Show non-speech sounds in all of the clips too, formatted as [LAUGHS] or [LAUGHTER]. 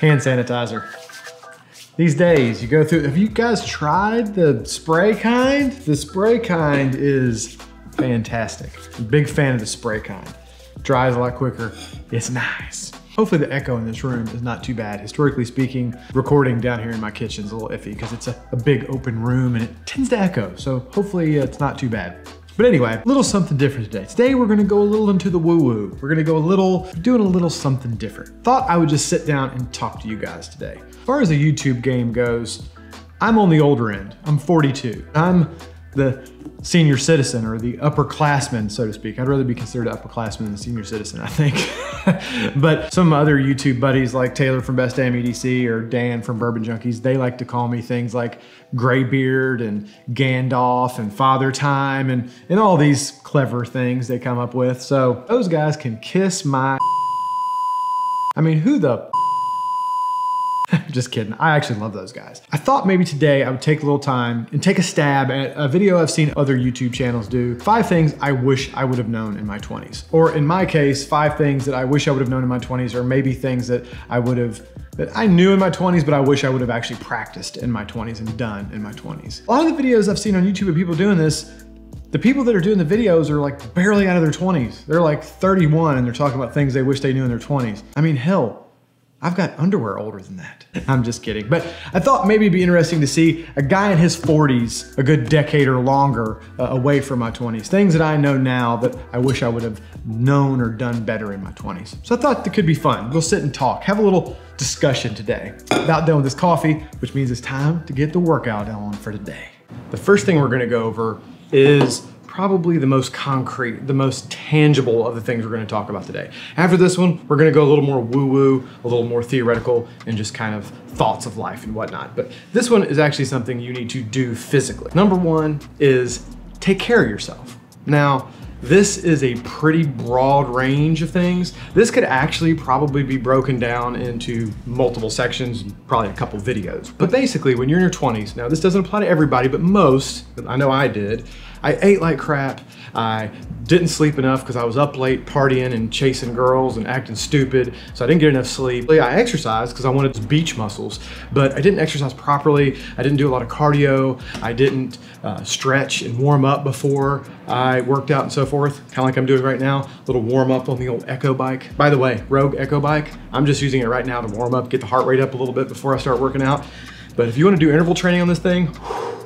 Hand sanitizer. These days, you go through, have you guys tried the spray kind? The spray kind is fantastic. Big fan of the spray kind. Dries a lot quicker. It's nice. Hopefully the echo in this room is not too bad. Historically speaking, recording down here in my kitchen is a little iffy because it's a, a, big open room and it tends to echo. So hopefully uh, it's not too bad. But anyway, a little something different today. Today we're gonna go a little into the woo-woo. We're gonna go a little, doing a little something different. Thought I would just sit down and talk to you guys today. As far as the YouTube game goes, I'm on the older end. I'm 42. I'm the senior citizen or the upperclassman, so to speak. I'd rather be considered an upperclassman than a senior citizen, I think. [LAUGHS] but some other YouTube buddies like Taylor from Best Damn EDC or Dan from Bourbon Junkies, they like to call me things like Graybeard and Gandalf and Father Time and, and all these clever things they come up with. So those guys can kiss my [LAUGHS] I mean, who the Just kidding. I actually love those guys. I thought maybe today I would take a little time and take a stab at a video I've seen other YouTube channels do. Five things I wish I would have known in my 20s. Or in my case, five things that I wish I would have known in my 20s, or maybe things that I would have that I knew in my 20s, but I wish I would have actually practiced in my 20s and done in my 20s. A lot of the videos I've seen on YouTube of people doing this, the people that are doing the videos are like barely out of their 20s. They're like 31 and they're talking about things they wish they knew in their 20s. I mean, hell, I've got underwear older than that. [LAUGHS] I'm just kidding. But I thought maybe it'd be interesting to see a guy in his 40s, a good decade or longer uh, away from my 20s. Things that I know now that I wish I would have known or done better in my 20s. So I thought that could be fun. We'll sit and talk, have a little discussion today. About done with this coffee, which means it's time to get the workout on for today. The first thing we're gonna go over is probably the most concrete, the most tangible of the things we're going to talk about today. After this one, we're going to go a little more woo woo, a little more theoretical, and just kind of thoughts of life and whatnot. But this one is actually something you need to do physically. Number one is take care of yourself. Now, this is a pretty broad range of things. This could actually probably be broken down into multiple sections, probably a couple videos. But basically, when you're in your 20s, now this doesn't apply to everybody, but most, I know I did, I ate like crap. I didn't sleep enough because I was up late partying and chasing girls and acting stupid. So I didn't get enough sleep. I exercised because I wanted beach muscles, but I didn't exercise properly. I didn't do a lot of cardio. I didn't uh, stretch and warm up before I worked out and so forth, kind of like I'm doing right now. A little warm up on the old Echo bike. By the way, Rogue Echo bike, I'm just using it right now to warm up, get the heart rate up a little bit before I start working out. But if you want to do interval training on this thing, whew,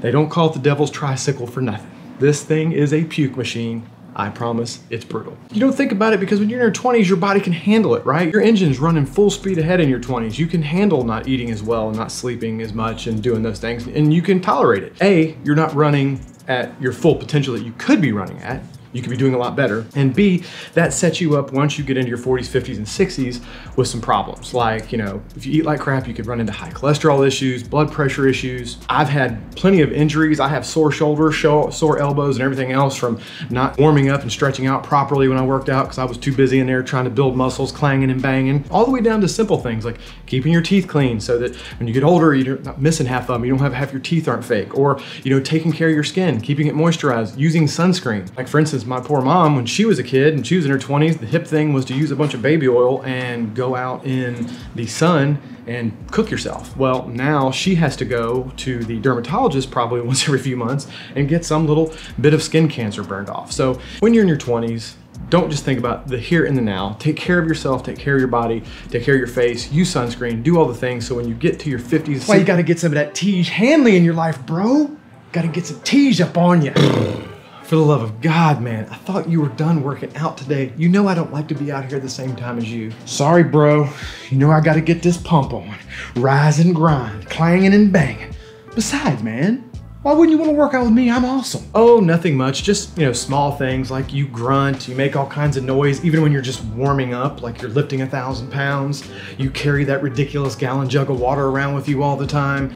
they don't call it the devil's tricycle for nothing. This thing is a puke machine. I promise it's brutal. You don't think about it because when you're in your 20s, your body can handle it, right? Your engine's running full speed ahead in your 20s. You can handle not eating as well and not sleeping as much and doing those things, and you can tolerate it. A, you're not running at your full potential that you could be running at you could be doing a lot better. And B, that sets you up once you get into your 40s, 50s, and 60s with some problems. Like, you know, if you eat like crap, you could run into high cholesterol issues, blood pressure issues. I've had plenty of injuries. I have sore shoulders, sore elbows, and everything else from not warming up and stretching out properly when I worked out because I was too busy in there trying to build muscles, clanging and banging. All the way down to simple things like keeping your teeth clean so that when you get older, you're not missing half of them. You don't have half your teeth aren't fake. Or, you know, taking care of your skin, keeping it moisturized, using sunscreen. Like for instance, my poor mom, when she was a kid and she was in her 20s, the hip thing was to use a bunch of baby oil and go out in the sun and cook yourself. Well, now she has to go to the dermatologist probably [LAUGHS] once every few months and get some little bit of skin cancer burned off. So when you're in your 20s, don't just think about the here and the now. Take care of yourself, take care of your body, take care of your face, use sunscreen, do all the things so when you get to your 50s, why you gotta get some of that Tiege Hanley in your life, bro. Gotta get some Tiege up on you. [CLEARS THROAT] For the love of God, man, I thought you were done working out today. You know I don't like to be out here at the same time as you. Sorry, bro. You know I gotta get this pump on. Rise and grind, clanging and banging. Besides, man, why wouldn't you want to work out with me? I'm awesome. Oh, nothing much. Just, you know, small things like you grunt, you make all kinds of noise, even when you're just warming up, like you're lifting a thousand pounds. You carry that ridiculous gallon jug of water around with you all the time.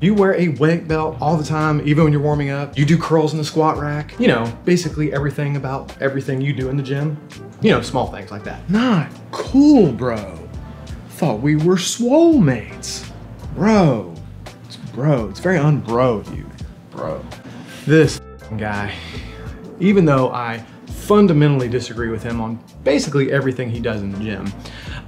You wear a weight belt all the time, even when you're warming up. You do curls in the squat rack. You know, basically everything about everything you do in the gym. You know, small things like that. Not cool, bro. Thought we were swole mates. Bro. It's bro. It's very unbro of you, bro. This [LAUGHS] guy even though I fundamentally disagree with him on basically everything he does in the gym.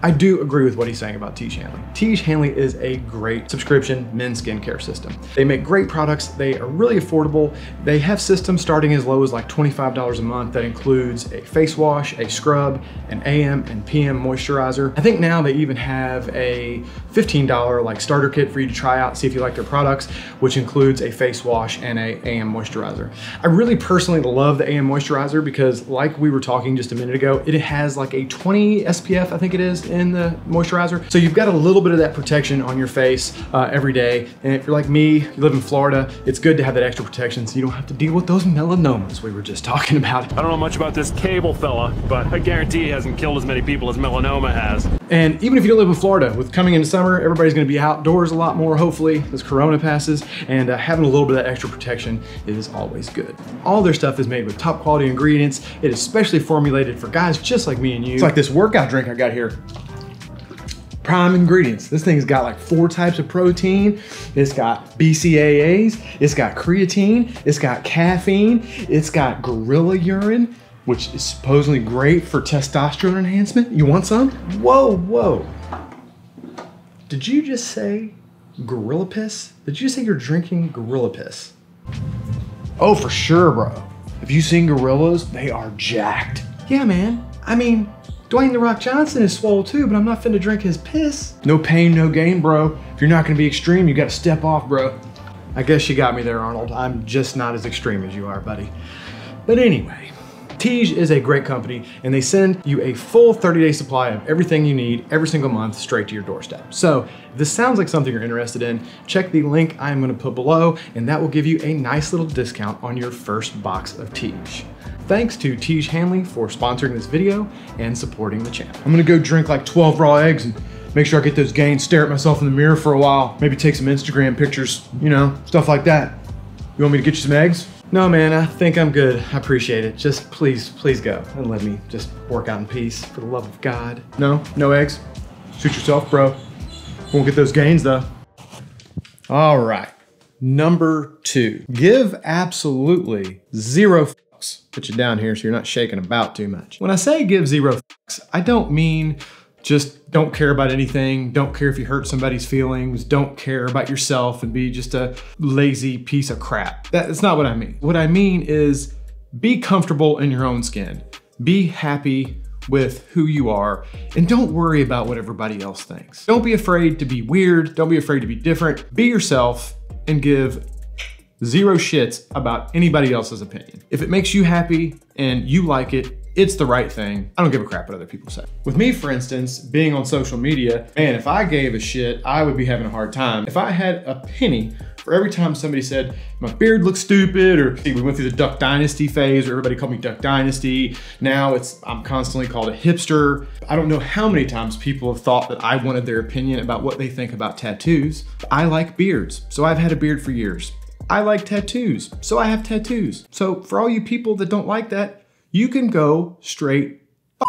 I do agree with what he's saying about Tiege Hanley. Tiege Hanley is a great subscription men's skincare system. They make great products, they are really affordable. They have systems starting as low as like $25 a month that includes a face wash, a scrub, an AM and PM moisturizer. I think now they even have a $15 like starter kit for you to try out, see if you like their products, which includes a face wash and a AM moisturizer. I really personally love the AM moisturizer because like we were talking just a minute ago, it has like a 20 SPF, I think it is, in the moisturizer. So you've got a little bit of that protection on your face uh, every day. And if you're like me, you live in Florida, it's good to have that extra protection so you don't have to deal with those melanomas we were just [LAUGHS] talking about. I don't know much about this cable fella, but I guarantee he hasn't killed as many people as melanoma has. And even if you don't live in Florida, with coming into summer, everybody's gonna be outdoors a lot more, hopefully, as Corona passes, and uh, having a little bit of that extra protection is always good. All their stuff is made with top quality ingredients. It is specially formulated for guys just like me and you. It's like this workout drink I got here. Prime ingredients. This thing's got like four types of protein. It's got BCAAs. It's got creatine. It's got caffeine. It's got gorilla urine, which is supposedly great for testosterone enhancement. You want some? Whoa, whoa. Did you just say gorilla piss? Did you say you're drinking gorilla piss? Oh, for sure, bro. Have you seen gorillas? They are jacked. Yeah, man. I mean, Dwayne The Rock Johnson is swole too, but I'm not finna drink his piss. No pain, no gain, bro. If you're not gonna be extreme, you gotta step off, bro. I guess you got me there, Arnold. I'm just not as extreme as you are, buddy. But anyway, Tiege is a great company and they send you a full 30 day supply of everything you need every single month straight to your doorstep. So if this sounds like something you're interested in, check the link I'm gonna put below and that will give you a nice little discount on your first box of Tiege. Thanks to Tiege Hanley for sponsoring this video and supporting the channel. I'm gonna go drink like 12 raw eggs and make sure I get those gains, stare at myself in the mirror for a while, maybe take some Instagram pictures, you know, stuff like that. You want me to get you some eggs? No, man, I think I'm good. I appreciate it. Just please, please go and let me just work out in peace for the love of God. No? No eggs? Suit yourself, bro. Won't get those gains though. All right. Number two, give absolutely zero fucks. Put you down here so you're not shaking about too much. When I say give zero fucks, I don't mean just don't care about anything, don't care if you hurt somebody's feelings, don't care about yourself and be just a lazy piece of crap. That's not what I mean. What I mean is be comfortable in your own skin. Be happy with who you are and don't worry about what everybody else thinks. Don't be afraid to be weird, don't be afraid to be different. Be yourself and give zero shits about anybody else's opinion. If it makes you happy and you like it, it's the right thing. I don't give a crap what other people say. With me, for instance, being on social media, man, if I gave a shit, I would be having a hard time. If I had a penny for every time somebody said, my beard looks stupid, or see, we went through the Duck Dynasty phase, or everybody called me Duck Dynasty. Now it's, I'm constantly called a hipster. I don't know how many times people have thought that I wanted their opinion about what they think about tattoos. I like beards, so I've had a beard for years. I like tattoos, so I have tattoos. So for all you people that don't like that, you can go straight. [LAUGHS]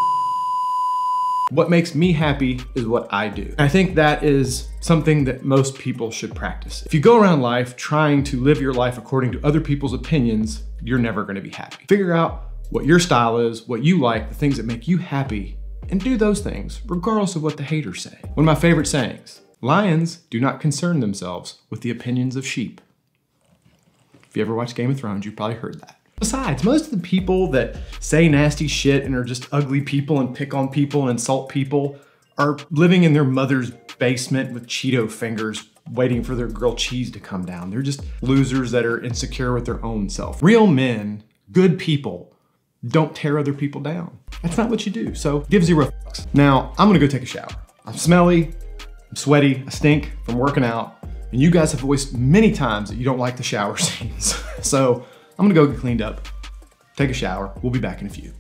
What makes me happy is what I do. I think that is something that most people should practice. If you go around life trying to live your life according to other people's opinions, you're never gonna be happy. Figure out what your style is, what you like, the things that make you happy, and do those things, regardless of what the haters say. One of my favorite sayings, lions do not concern themselves with the opinions of sheep. If you ever watched Game of Thrones, you probably heard that. Besides, most of the people that say nasty shit and are just ugly people and pick on people and insult people are living in their mother's basement with Cheeto fingers waiting for their grilled cheese to come down. They're just losers that are insecure with their own self. Real men, good people, don't tear other people down. That's not what you do. So give zero fucks. Now, I'm gonna go take a shower. I'm smelly, I'm sweaty, I stink from working out, and you guys have voiced many times that you don't like the shower [LAUGHS] scenes. so I'm gonna go get cleaned up, take a shower. We'll be back in a few.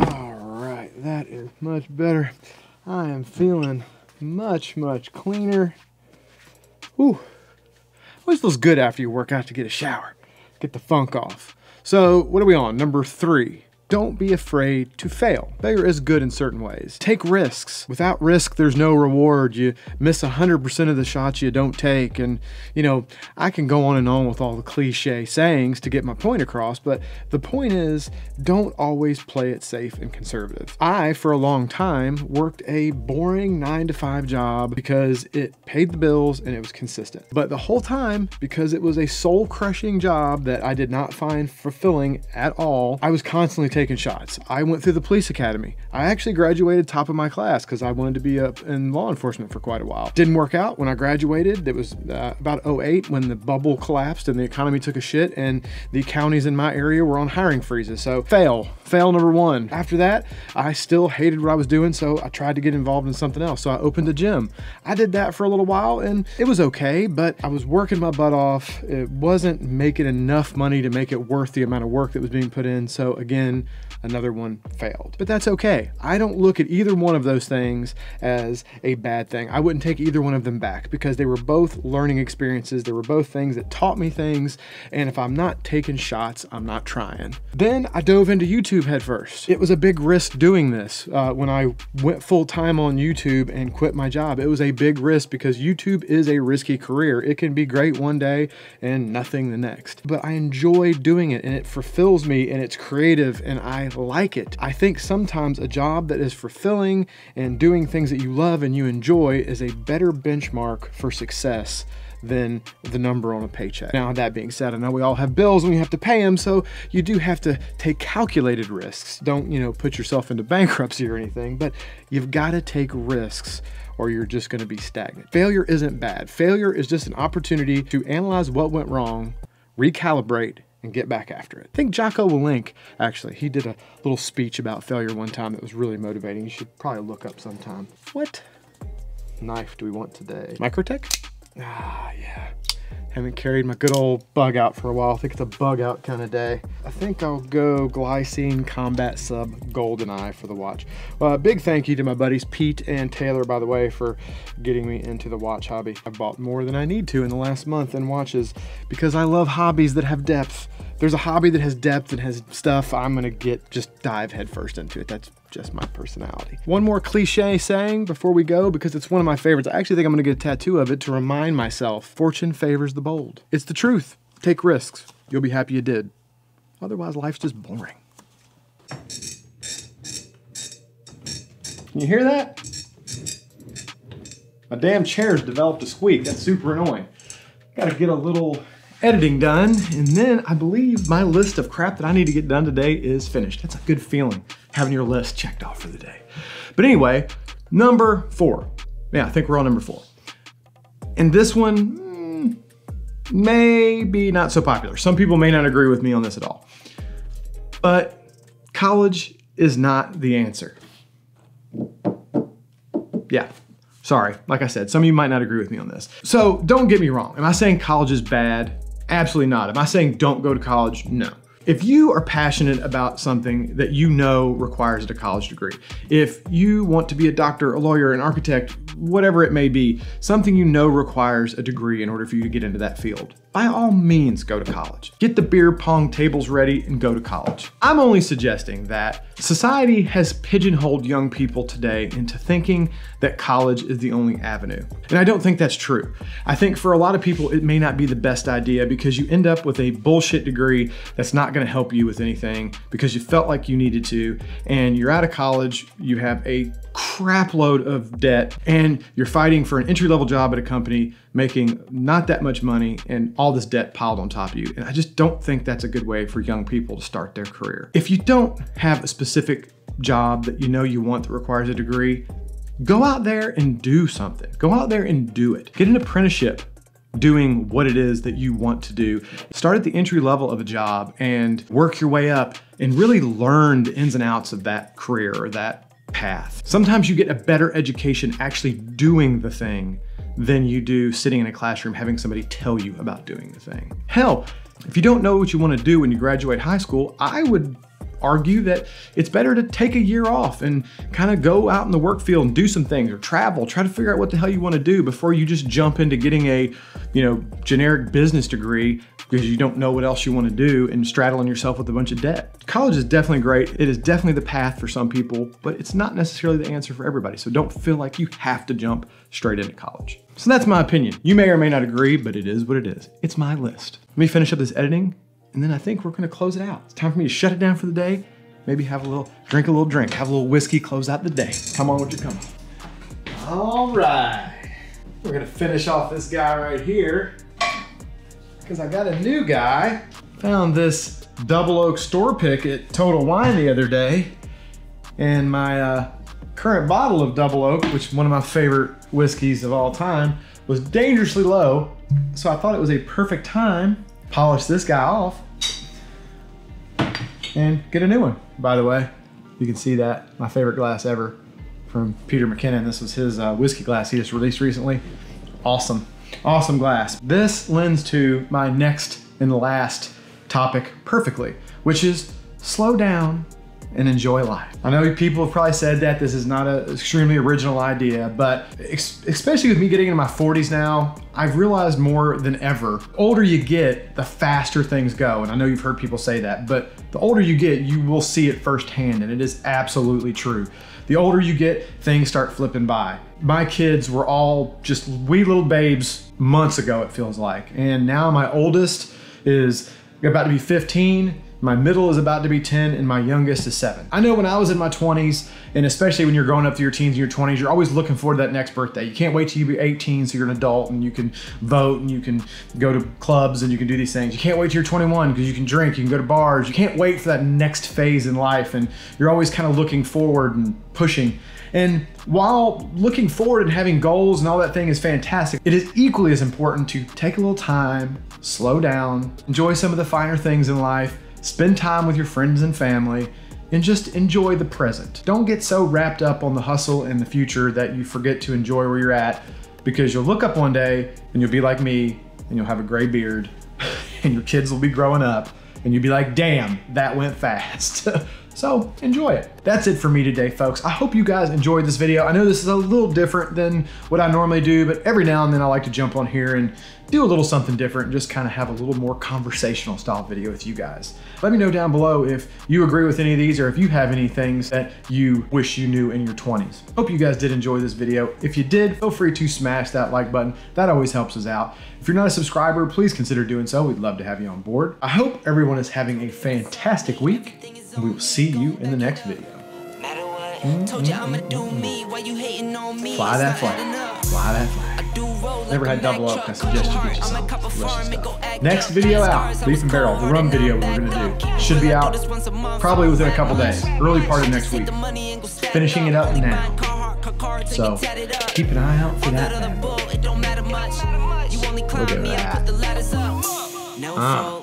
All right, that is much better. I am feeling much, much cleaner. Whew. Always feels good after you work out to get a shower, get the funk off. So what are we on? Number three. Don't be afraid to fail. Failure is good in certain ways. Take risks. Without risk, there's no reward. You miss 100% of the shots you don't take. And, you know, I can go on and on with all the cliche sayings to get my point across, but the point is don't always play it safe and conservative. I, for a long time, worked a boring nine to five job because it paid the bills and it was consistent. But the whole time, because it was a soul crushing job that I did not find fulfilling at all, I was constantly taking shots. I went through the police academy. I actually graduated top of my class because I wanted to be up in law enforcement for quite a while. Didn't work out when I graduated. It was uh, about 08 when the bubble collapsed and the economy took a shit and the counties in my area were on hiring freezes. So fail, fail number one. After that, I still hated what I was doing, so I tried to get involved in something else. So I opened a gym. I did that for a little while and it was okay, but I was working my butt off. It wasn't making enough money to make it worth the amount of work that was being put in. So again, another one failed. But that's okay. I don't look at either one of those things as a bad thing. I wouldn't take either one of them back because they were both learning experiences. They were both things that taught me things. And if I'm not taking shots, I'm not trying. Then I dove into YouTube headfirst. It was a big risk doing this. Uh, when I went full time on YouTube and quit my job, it was a big risk because YouTube is a risky career. It can be great one day and nothing the next. But I enjoy doing it and it fulfills me and it's creative and I like it. I think sometimes a job that is fulfilling and doing things that you love and you enjoy is a better benchmark for success than the number on a paycheck. Now, that being said, I know we all have bills and we have to pay them, so you do have to take calculated risks. Don't, you know, put yourself into [LAUGHS] bankruptcy or anything, but you've got to take risks or you're just going to be stagnant. Failure isn't bad. Failure is just an opportunity to analyze what went wrong, recalibrate, and get back after it. I think Jocko Willink, actually, he did a little speech about failure one time that was really motivating. You should probably look up sometime. What knife do we want today? Microtech? Ah, yeah. Haven't carried my good old Bugout for a while. I think it's a Bugout kind of day. I think I'll go Glycine Combat Sub Goldeneye for the watch. Well, big thank you to my buddies Pete and Taylor, by the way, for getting me into the watch hobby. I've bought more than I need to in the last month in watches because I love hobbies that have depth. There's a hobby that has depth and has stuff, I'm gonna get, just dive headfirst into it. That's just my personality. One more cliche saying before we go, because it's one of my favorites. I actually think I'm gonna get a tattoo of it to remind myself, fortune favors the bold. It's the truth. Take risks. You'll be happy you did. Otherwise, life's just boring. Can you hear that? My damn chair's developed a squeak. That's super annoying. Gotta get a little editing done, and then I believe my list of crap that I need to get done today is finished. That's a good feeling, having your list checked off for the day. But anyway, number four. Yeah, I think we're on number four. And this one, mm, may be not so popular. Some people may not agree with me on this at all. But college is not the answer. Yeah, sorry. Like I said, some of you might not agree with me on this. So don't get me wrong. Am I saying college is bad? Absolutely not. Am I saying don't go to college? No. If you are passionate about something that you know requires a college degree, if you want to be a doctor, a lawyer, an architect, whatever it may be, something you know requires a degree in order for you to get into that field, by all means go to college. Get the beer pong tables ready and go to college. I'm only suggesting that society has pigeonholed young people today into thinking that college is the only avenue. And I don't think that's true. I think for a lot of people, it may not be the best idea because you end up with a bullshit degree that's not gonna help you with anything because you felt like you needed to, and you're out of college, you have a crap load of debt, and you're fighting for an entry level job at a company making not that much money and all this debt piled on top of you. And I just don't think that's a good way for young people to start their career. If you don't have a specific job that you know you want that requires a degree, go out there and do something. Go out there and do it. Get an apprenticeship doing what it is that you want to do. Start at the entry level of a job and work your way up and really learn the ins and outs of that career or that path. Sometimes you get a better education actually doing the thing than you do sitting in a classroom having somebody tell you about doing the thing. Hell, if you don't know what you want to do when you graduate high school, I would argue that it's better to take a year off and kind of go out in the work field and do some things or travel, try to figure out what the hell you want to do before you just jump into getting a, you know, generic business degree because you don't know what else you want to do and straddling yourself with a bunch of debt. College is definitely great. It is definitely the path for some people, but it's not necessarily the answer for everybody. So don't feel like you have to jump straight into college. So that's my opinion. You may or may not agree, but it is what it is. It's my list. Let me finish up this editing, and then I think we're gonna close it out. It's time for me to shut it down for the day. Maybe have a little, drink a little drink, have a little whiskey, close out the day. Come on, would you come on? All right. We're gonna finish off this guy right here because I got a new guy. Found this Double Oak store pick at Total Wine the other day. And my uh, current bottle of Double Oak, which is one of my favorite whiskeys of all time, was dangerously low. So I thought it was a perfect time to polish this guy off and get a new one. By the way, you can see that my favorite glass ever from Peter McKinnon. This was his uh, whiskey glass he just released recently. Awesome, awesome glass. This lends to my next and last topic perfectly, which is slow down and enjoy life. I know people have probably said that this is not an extremely original idea, but especially with me getting into my 40s now, I've realized more than ever. Older you get, the faster things go. And I know you've heard people say that, but the older you get, you will see it firsthand, and it is absolutely true. The older you get, things start flipping by. My kids were all just wee little babes months ago, it feels like. And now my oldest is about to be 15 my middle is about to be 10 and my youngest is 7. I know when I was in my 20s, and especially when you're growing up through your teens and your 20s, you're always looking forward to that next birthday. You can't wait till you be 18 so you're an adult and you can vote and you can go to clubs and you can do these things. You can't wait till you're 21 because you can drink, you can go to bars. You can't wait for that next phase in life and you're always kind of looking forward and pushing. And while looking forward and having goals and all that thing is fantastic, it is equally as important to take a little time, slow down, enjoy some of the finer things in life, spend time with your friends and family, and just enjoy the present. Don't get so wrapped up on the hustle and the future that you forget to enjoy where you're at because you'll look up one day and you'll be like me and you'll have a gray beard [LAUGHS] and your kids will be growing up and you'll be like, damn, that went fast. [LAUGHS] So enjoy it. That's it for me today, folks. I hope you guys enjoyed this video. I know this is a little different than what I normally do, but every now and then I like to jump on here and do a little something different and just kind of have a little more conversational style video with you guys. Let me know down below if you agree with any of these or if you have any things that you wish you knew in your 20s. Hope you guys did enjoy this video. If you did, feel free to smash that like button. That always helps us out. If you're not a subscriber, please consider doing so. We'd love to have you on board. I hope everyone is having a fantastic week we will see you in the next video. Mm-hmm. Fly that flag. Fly that flag. Never had double up. I suggest you get you some stuff. Next video out, Leaf and Barrel, the rum video we're gonna do. Should be out probably within a couple days, early part of next week. Finishing it up now. So keep an eye out for that. Look at that. Ah.